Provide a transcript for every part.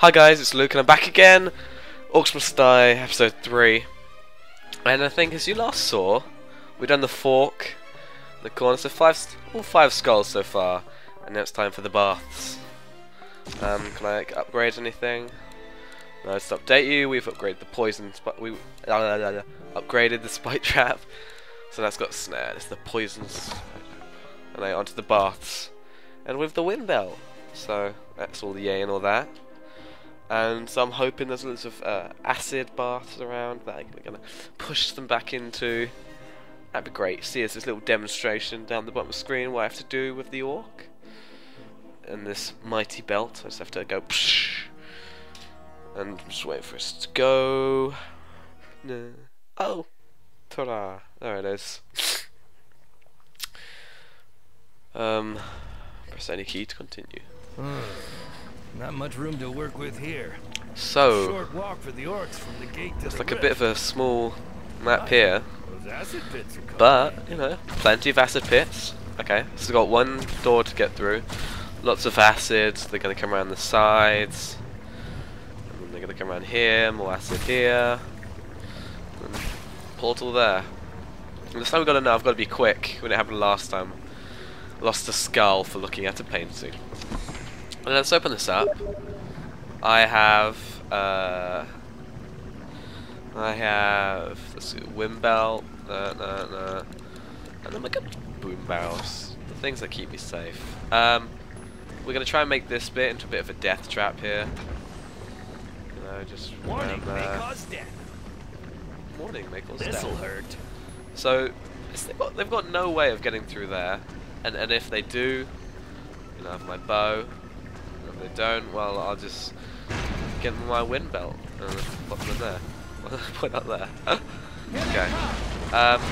Hi guys, it's Luke and I'm back again. Orcs Must Die, episode 3. And I think as you last saw, we've done the fork, the corner, so five, all five skulls so far. And now it's time for the baths. Um, can I like, upgrade anything? No, just update you, we've upgraded the poison, but we uh, upgraded the spike trap. So that's got snare, it's the poisons. And now onto the baths. And with the wind bell. So that's all the yay and all that and so I'm hoping there's lots of uh, acid baths around that we're to push them back into. That'd be great. See, there's this little demonstration down the bottom of the screen what I have to do with the orc. And this mighty belt, I just have to go psh, and just wait for us to go. No. Oh! Ta-da! There it is. um, press any key to continue. Hmm. Not much room to work with here. So, Short walk for the orcs from the gate to it's like a bit of a small map here, acid pits but, you know, plenty of acid pits. Okay, so we've got one door to get through. Lots of acids, they're going to come around the sides. And then they're going to come around here, more acid here. And portal there. And this time we've got to know, I've got to be quick when it happened last time. Lost a skull for looking at a painting. And let's open this up. I have, uh, I have, let's see, wind belt, no, no, no, and then we got boom barrels, the things that keep me safe. Um, we're going to try and make this bit into a bit of a death trap here. You know, just Warning, around may cause death. Warning, may cause This'll death. hurt. So, they've got, they've got no way of getting through there, and, and if they do, you know, I have my bow, they don't, well, I'll just get them my wind belt and put them in there. Put up there. okay. Um,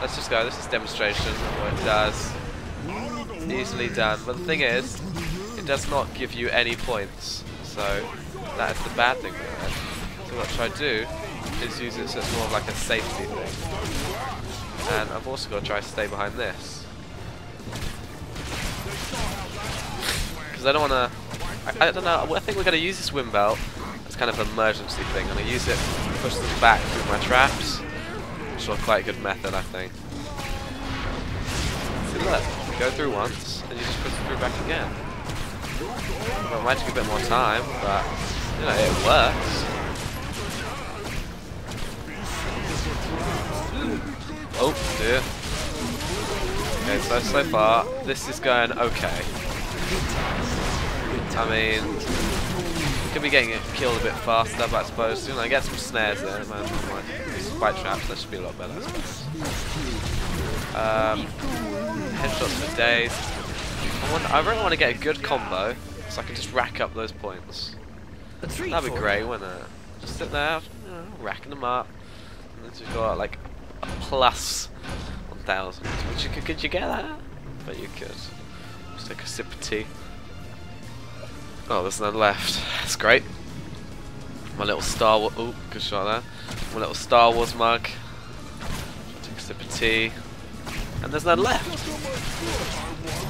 let's just go. This is demonstration what it does. Easily done. But the thing is, it does not give you any points. So that is the bad thing. So what I do is use it so it's more of like a safety thing. And I've also got to try to stay behind this. Because I don't want to... I, I don't know, I think we're going to use this wind belt as kind of an emergency thing. I'm going to use it to push them back through my traps. Which is quite a good method, I think. See, look. Go through once, and you just push them through back again. Well, it might take a bit more time, but, you know, it works. Oh dear. Okay, so so far this is going okay. I mean, could be getting it killed a bit faster, but I suppose you know, I get some snares there, man. Like, traps, that should be a lot better. Um, headshots for days. I, wonder, I really want to get a good combo, so I can just rack up those points. That'd be great, wouldn't it? Just sit there, you know, racking them up. And then you've got like a plus 1000. Which you could, could you get that? But you could. Take a sip of tea. Oh, there's none left. That's great. My little Star Wars. Oh, good shot there. My little Star Wars mug. Take a sip of tea. And there's none left.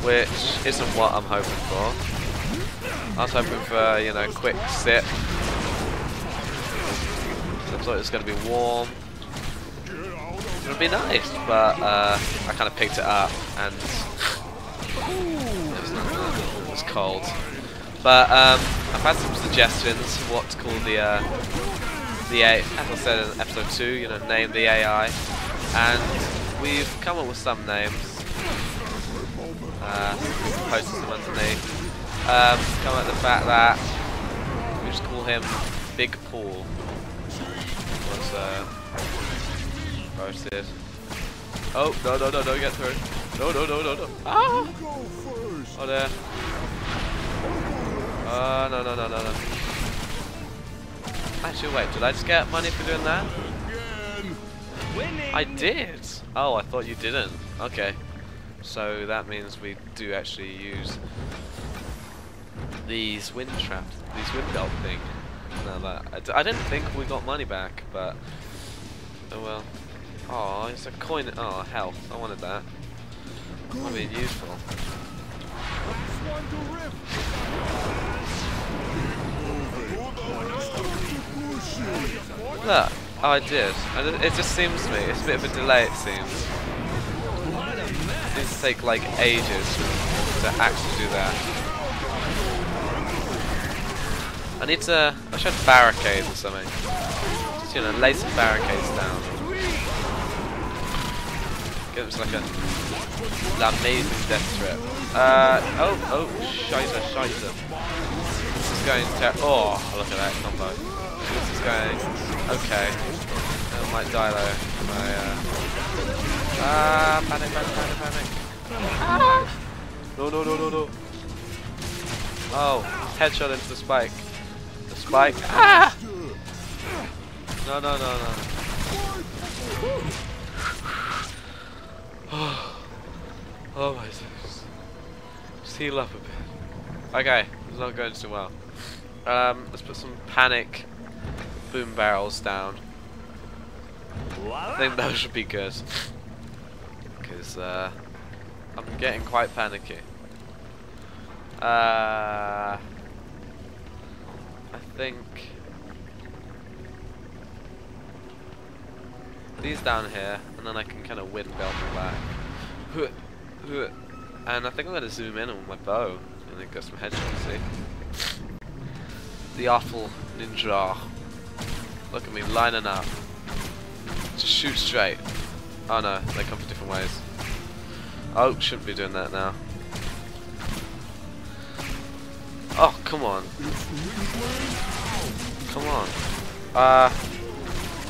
Which isn't what I'm hoping for. I was hoping for, you know, quick sip. Looks like it's going to be warm. It would be nice, but uh, I kind of picked it up and cold. But um, I've had some suggestions of what to call the uh, the A, as I said in episode two, you know, name the AI, and we've come up with some names. Uh, posted some underneath. Um, come at the fact that we just call him Big Paul. Was uh, posted. Oh no no no don't get through. No no no no no. Ah! Oh there. Oh no no no no no. Actually wait, did I just get money for doing that? I did. Oh, I thought you didn't. Okay. So that means we do actually use these wind traps, these wind belt thing. No, that I, I didn't think we got money back, but oh well. Oh, it's a coin. Oh, health. I wanted that. Might be useful. Look. Oh, I did. It just seems to me. It's a bit of a delay, it seems. It seems to take like ages to actually do that. I need to. I should have barricades or something. Just, you know, lay some barricades down. Give us like a an amazing death trip. Uh oh oh shizer shizer. This is going to oh look at that combo. This is going okay. I might die though. I, uh, ah panic panic panic panic. Ah. No no no no no. Oh headshot into the spike. The spike. Ah! No no no no. Oh my goodness. Just heal up a bit. Okay, it's not going too well. Um, let's put some panic boom barrels down. I think that should be good. Because uh, I'm getting quite panicky. Uh, I think these down here, and then I can kind of wind belt back. And I think I'm going to zoom in on my bow and then get some headshots, see? The awful ninja. Look at me lining up. Just shoot straight. Oh no, they come from different ways. Oh, shouldn't be doing that now. Oh, come on. Come on. Uh,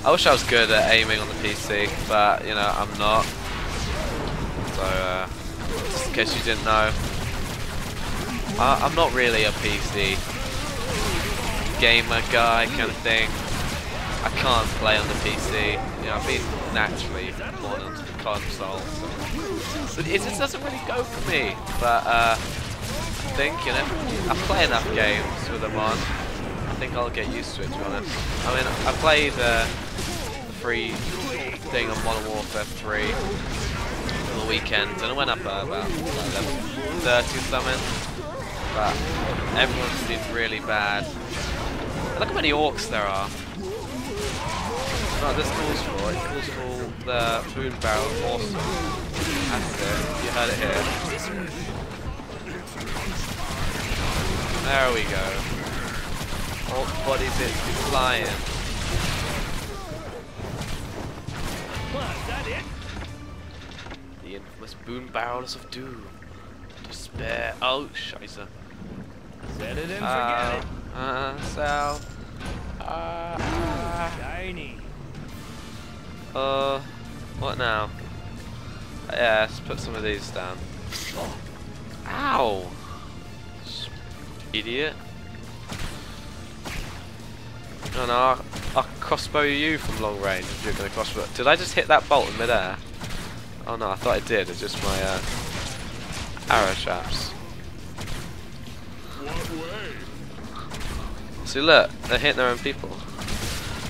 I wish I was good at aiming on the PC, but, you know, I'm not. So, uh, just in case you didn't know, uh, I'm not really a PC gamer guy kind of thing. I can't play on the PC. You know, I've been naturally born onto the console, so. it just doesn't really go for me. But uh, I think you know, I play enough games with them on. I think I'll get used to it. To be honest, I mean, I played uh, the free thing on Modern Warfare 3 on the weekend, and it went up uh, about like, level 30 or something. But everyone seemed really bad. Look how many orcs there are. Right, this calls for it calls for the boom barrel awesome. That's it. You heard it here. There we go. All bodies it flying. The infamous boom barrels of doom. Despair. Oh, scheiße. Set it and forget Uh, it. uh, so. Uh, Shiny. Uh, what now? Yeah, let's put some of these down. Ow! Idiot. No, no, I'll, I'll crossbow you from long range if you're going to crossbow. Did I just hit that bolt in midair? Oh no, I thought I did. It's just my uh, arrow shafts. See, look, they're hitting their own people.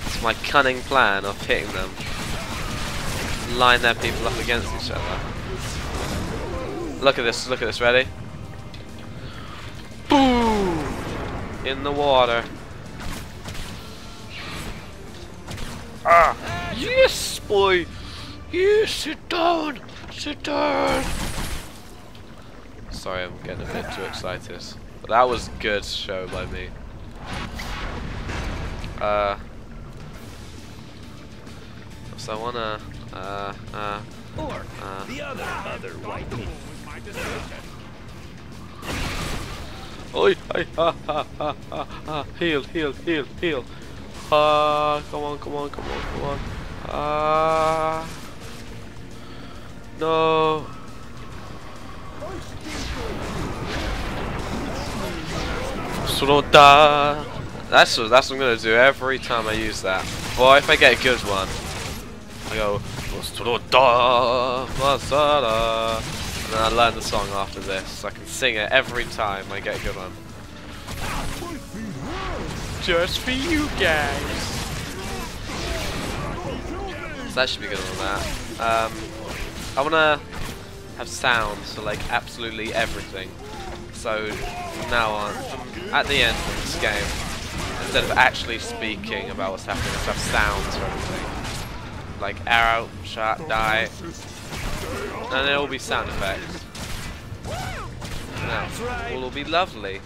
It's my cunning plan of hitting them. Line their people up against each other. Look at this, look at this, ready? Boom! In the water. Ah! Yes, boy! Yes, sit down! Sit down! Sorry, I'm getting a bit too excited. But that was good show by me. Uh. So I wanna. Uh. Uh. Or Uh. the other other white meat. Oi! Hey! Ha! Ha! Ha! Ha! ha. Heal! Heal! Heal! Heal! Ah! come on! Come on! Come on! Come on! Ah! no! Soroda. That's what, that's what I'm gonna do every time I use that. Boy, if I get a good one, I go Soroda Masada, and then I learn the song after this. I can sing it every time I get a good one. Just for you guys. So that should be good on that. Um, I wanna have sounds for like absolutely everything. So from now on, at the end of this game, instead of actually speaking about what's happening, let's have sounds for everything. Like arrow, shot, die, and will be sound effects. Now, all will be lovely.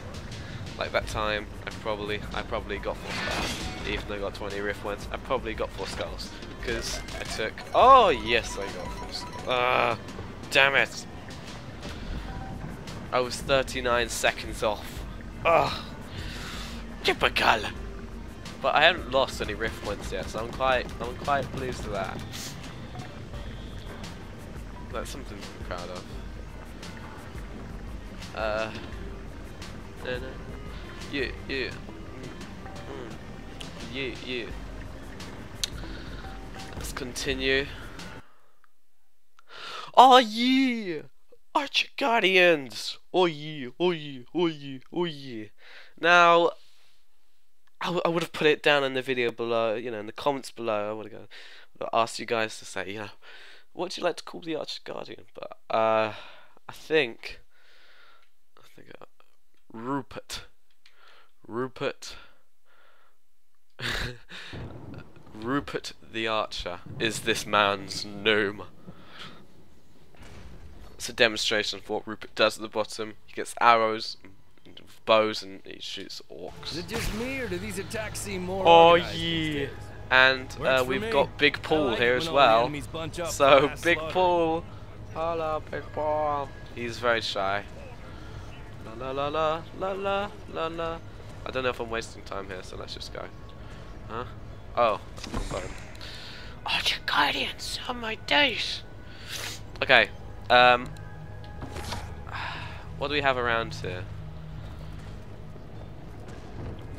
Like that time, I probably, I probably got four stars, even though I got 20 rift points. I probably got four skulls because I took. Oh yes, I got four skulls. Ah, damn it! I was 39 seconds off. Ugh. Typical. But I haven't lost any rift points yet, so I'm quite, I'm quite pleased with that. That's something to be proud of. Uh. No, no. Yeah, yeah. Mm, mm. Yeah, yeah. Let's continue. Oh yeah! Archer Guardians! Oh yeah, oh yeah, oh yeah, oh yeah. Now, I, I would have put it down in the video below, you know, in the comments below. I would have asked you guys to say, you know, what do you like to call the Archer Guardian? But uh, I think, I think uh, Rupert, Rupert, Rupert the Archer is this man's name. It's a demonstration of what Rupert does at the bottom. He gets arrows, bows, and he shoots orcs. Is it just me, or do these attacks seem more Oh yeah, and uh, we've got Big Paul like here as when all the well. enemies bunch up for So Big slaughter. Paul, hello Big Paul. He's very shy. La la la la la la la. I don't know if I'm wasting time here, so let's just go. Huh? Oh, wrong button. Archer Guardians on my days. Okay. Um. What do we have around here?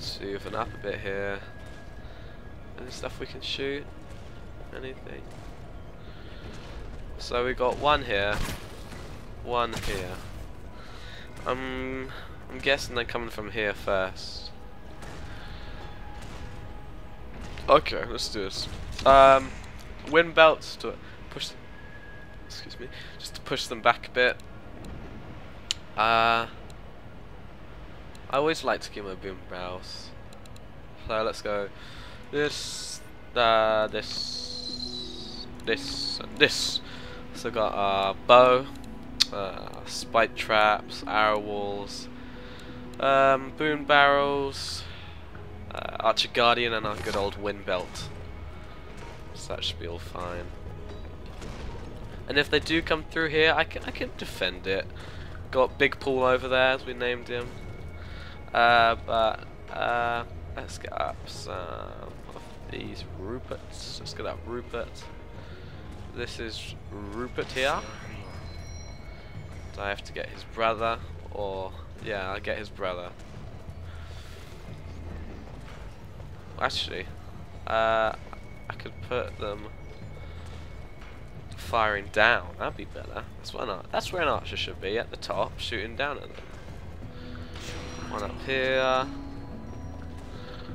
Soothing up a bit here. Any stuff we can shoot? Anything? So we got one here, one here. Um, I'm guessing they're coming from here first. Okay, let's do this. Um, wind belts to push. Excuse me, just to push them back a bit. Uh, I always like to give my boom bells. So let's go. This, uh, this, this, and this. So got uh, bow, uh, spike traps, arrow walls, um, boom barrels, uh, archer guardian, and our good old wind belt. So that should be all fine. And if they do come through here, I can I can defend it. Got Big Paul over there, as we named him. Uh, but uh, let's get up some of these Ruperts. Let's get up Rupert. This is Rupert here. Do I have to get his brother? Or, yeah, I'll get his brother. Actually, uh, I could put them firing down. That'd be better. That's that's where an archer should be at the top, shooting down at them. One up here.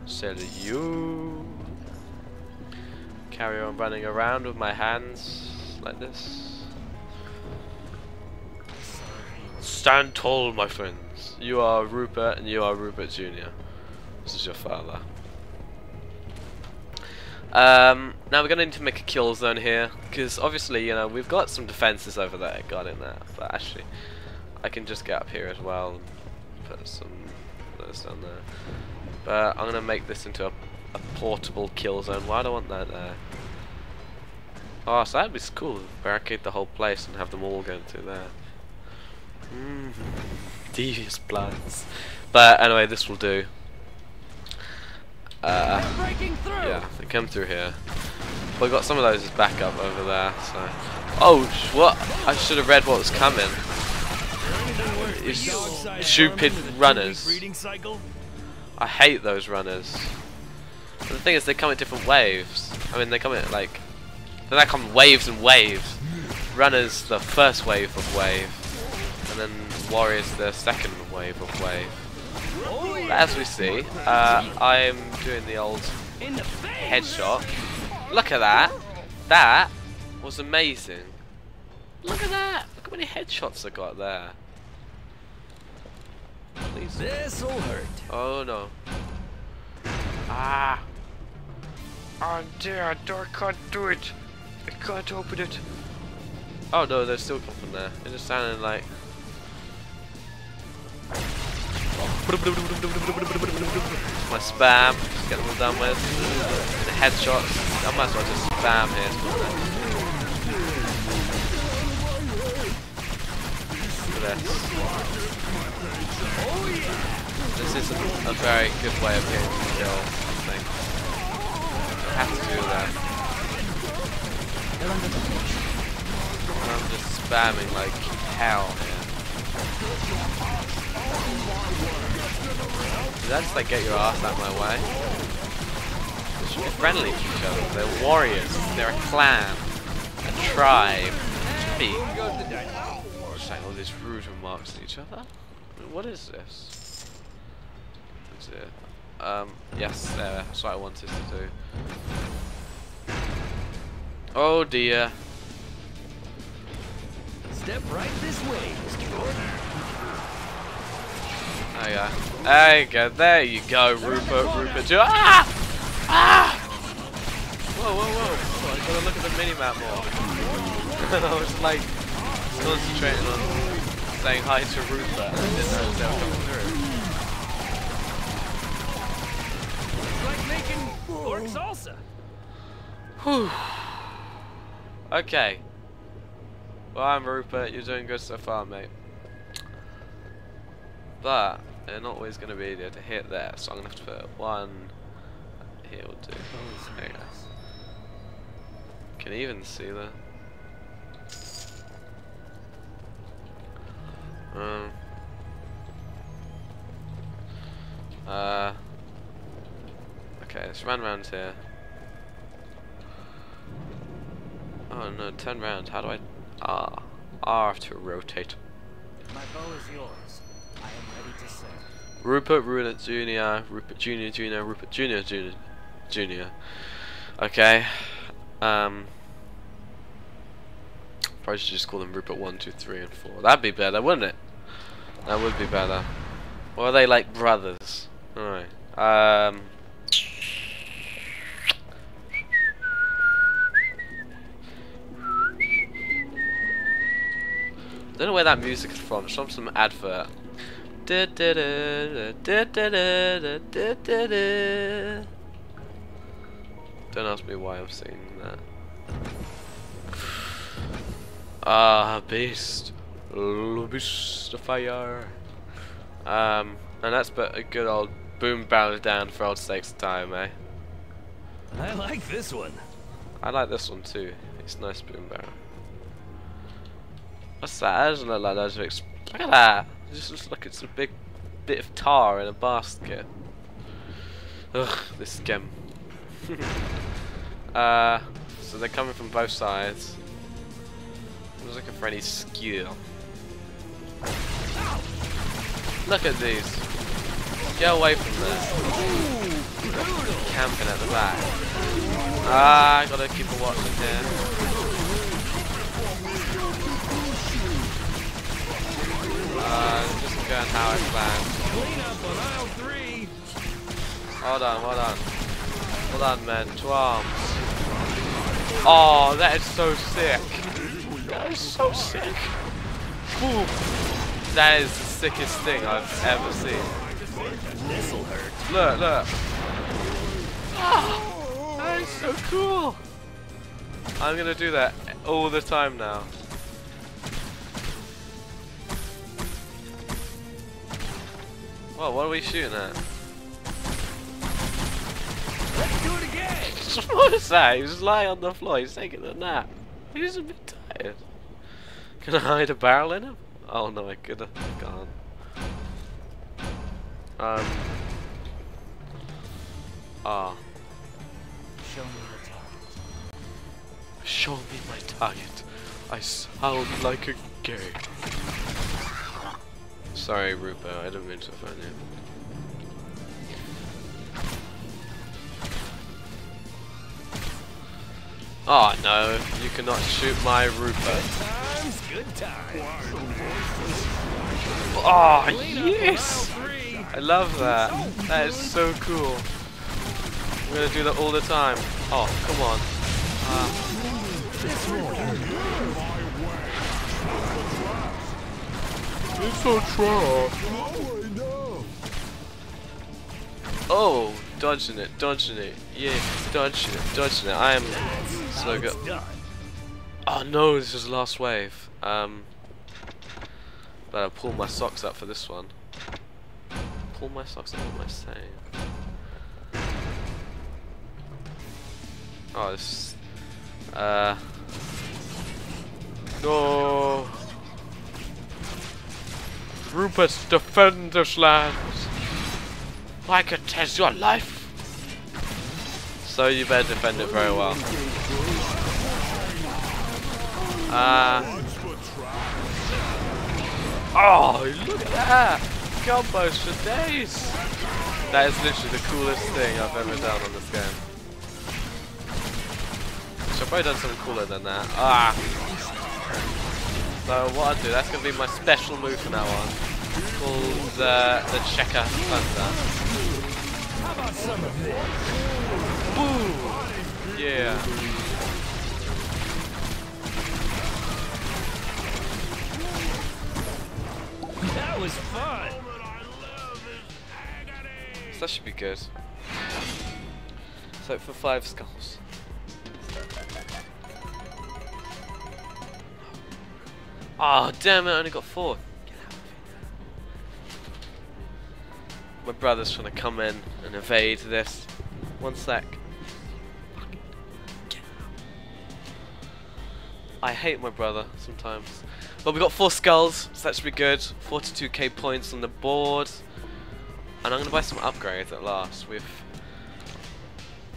So you. Carry on running around with my hands like this. Stand tall, my friends. You are Rupert, and you are Rupert Jr. This is your father. Um, now we're going to need to make a kill zone here, because obviously, you know, we've got some defences over there guarding that, but actually, I can just get up here as well and put some down there. But I'm going to make this into a, a portable kill zone. Why do I want that there? Oh, so that'd be cool. Barricade the whole place and have them all going through there. Mm, devious plans. But anyway, this will do. Uh, Breaking through. yeah, they come through here. We got some of those as backup over there. So, oh, what? I should have read what was coming. Stupid vermin with a two-week runners. I hate those runners. But the thing is, they come in different waves. I mean, they come in like they like come waves and waves. Runners, the first wave of wave, and then warriors, the second wave of wave. But as we see, uh, I'm doing the old In the face. headshot. Look at that. That was amazing. Look at that. Look how many headshots I got there. Please. This'll hurt. Oh no. Ah. Oh dear, I can't do it. I can't open it. Oh no, there's still come from there. It just sounded like. My spam, just get them all done with. The headshots, I might as well just spam here. Look at this. This is a, very good way of getting the kill, I think. I have to do that. I'm just spamming like hell here. Did that just like get your ass out of my way? They should be friendly to each other. They're warriors. They're a clan. A tribe. Should be. Saying all these rude remarks to each other. What is this? Is it? Um, yes, there. That's what I wanted to do. Oh dear. Step right this way, Mr. Gordon. There you go. There you go. There you go, Rupert. Rupert. Ah! Ah! Whoa, whoa, whoa. Oh, I gotta look at the minimap more. I was like concentrating on saying hi to Rupert. I didn't know they were coming through. It's like making pork salsa. Whew. Okay. Well, I'm Rupert. You're doing good so far, mate. But they're not always going to be able to hit there, so I'm going to have to put one here or two. Oh, there you go. Can even see that? Um. Uh. Okay, let's run around here. Oh no, turn round. How do I... Ah. R to rotate. My bow is yours. I am ready to serve. Rupert Rupert Jr., Rupert Jr. Jr., Rupert Jr. Jr. Jr. Okay. Um. Probably should just call them Rupert 1, 2, 3, and 4. That'd be better, wouldn't it? That would be better. Or are they like brothers? Alright. Um. Don't know where that music is from. It's from some advert. Don't ask me why I'm singing that. Ah, beast, beast of fire. Um, and that's but a good old boom barrel down for old sakes time, eh? I like this one. I like this one too. It's a nice boom barrel. What's that? That doesn't look like that. Look at that. It just looks like it's a big bit of tar in a basket. Ugh, this gem. uh, so they're coming from both sides. I was looking for any skill. Look at these. Get away from there. Camping at the back. Ah, I gotta keep a watch in here. Uh, just going how I three. Hold on, hold on. Hold on, men. To arms. Oh, that is so sick. That is so sick. Ooh. That is the sickest thing I've ever seen. This'll hurt. Look, look. Oh, that is so cool. I'm gonna do that all the time now. Well, what are we shooting at? Let's do it again. what is that? He's was lying on the floor, he's taking a nap. He's a bit tired. Can I hide a barrel in him? Oh no, I could have gone. Um. Ah. Show me the target. Show me my target. I sound like a gay. Sorry, Rupert, I didn't mean to offend you. Oh no, you cannot shoot my Rupert. Times, good times. Oh Clean up on aisle yes! I love that. That is so cool. I'm gonna do that all the time. Oh, come on. Ah. It's so trash. Oh, dodging it, dodging it. Yeah, dodging it, dodging it. I am so good. Oh no, this is last wave. Um, better pull my socks up for this one. Pull my socks up, what am I saying? Oh, this. Uh. No! Rupert, defend this land! Like it is your life! So you better defend it very well. Uh, oh, look at that! Combos for days! That is literally the coolest thing I've ever done on this game. So I've probably done something cooler than that. Ah! So what I'll do, that's going to be my special move from now on. Called uh, the Checker Thunder. How about some of this? Boom! Yeah. That was fun. So that should be good. So for five skulls. Oh damn it! I only got four. My brother's trying to come in and evade this. One sec. I hate my brother sometimes. But we got four skulls, so that should be good. 42k points on the board. And I'm going to buy some upgrades at last with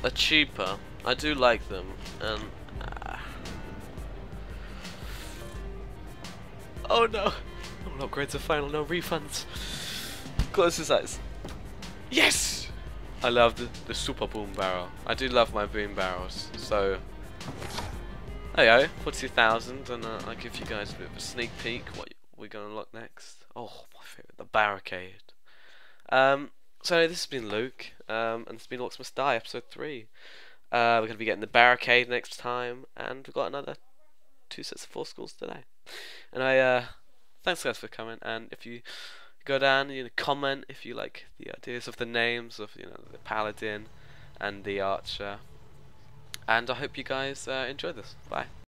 a cheaper. I do like them. And uh, oh no, no upgrades are final, no refunds. Close his eyes. Yes, I love the, super boom barrel. I do love my boom barrels. So there you go, 42,000, and uh, I'll give you guys a bit of a sneak peek what we're going to unlock next. Oh, my favourite, the barricade. Um, so this has been Luke, um, and it's been Must Die, episode 3. Uh, we're going to be getting the barricade next time, and we've got another two sets of four schools today. And I, uh, thanks guys for coming, and if you go down and you know, comment if you like the ideas of the names of, you know, the paladin and the archer. And I hope you guys uh, enjoy this. Bye.